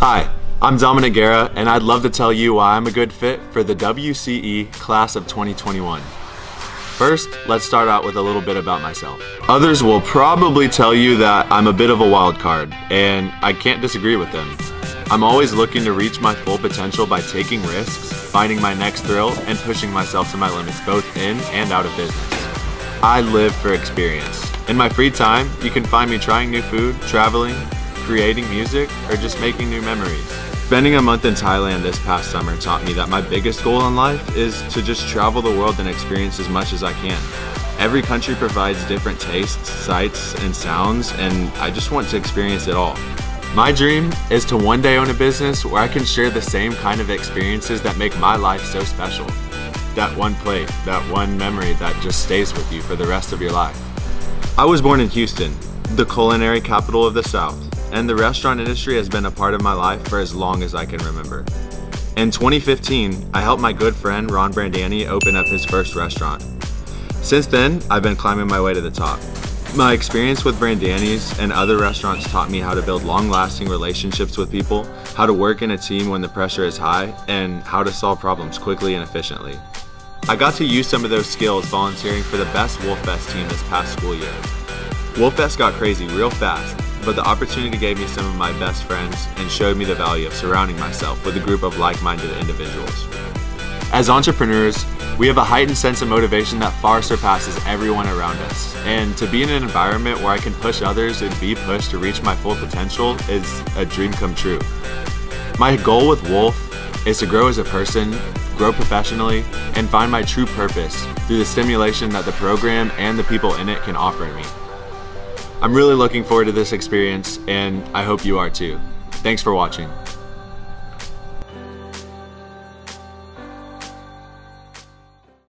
Hi, I'm Dominic Guerra, and I'd love to tell you why I'm a good fit for the WCE class of 2021. First, let's start out with a little bit about myself. Others will probably tell you that I'm a bit of a wild card, and I can't disagree with them. I'm always looking to reach my full potential by taking risks, finding my next thrill, and pushing myself to my limits both in and out of business. I live for experience. In my free time, you can find me trying new food, traveling, creating music, or just making new memories. Spending a month in Thailand this past summer taught me that my biggest goal in life is to just travel the world and experience as much as I can. Every country provides different tastes, sights, and sounds, and I just want to experience it all. My dream is to one day own a business where I can share the same kind of experiences that make my life so special. That one plate, that one memory that just stays with you for the rest of your life. I was born in Houston, the culinary capital of the South and the restaurant industry has been a part of my life for as long as I can remember. In 2015, I helped my good friend Ron Brandani open up his first restaurant. Since then, I've been climbing my way to the top. My experience with Brandani's and other restaurants taught me how to build long-lasting relationships with people, how to work in a team when the pressure is high, and how to solve problems quickly and efficiently. I got to use some of those skills volunteering for the best Wolffest team this past school year. Wolffest got crazy real fast, but the opportunity gave me some of my best friends and showed me the value of surrounding myself with a group of like-minded individuals. As entrepreneurs, we have a heightened sense of motivation that far surpasses everyone around us. And to be in an environment where I can push others and be pushed to reach my full potential is a dream come true. My goal with Wolff is to grow as a person, grow professionally, and find my true purpose through the stimulation that the program and the people in it can offer me. I'm really looking forward to this experience and I hope you are too. Thanks for watching.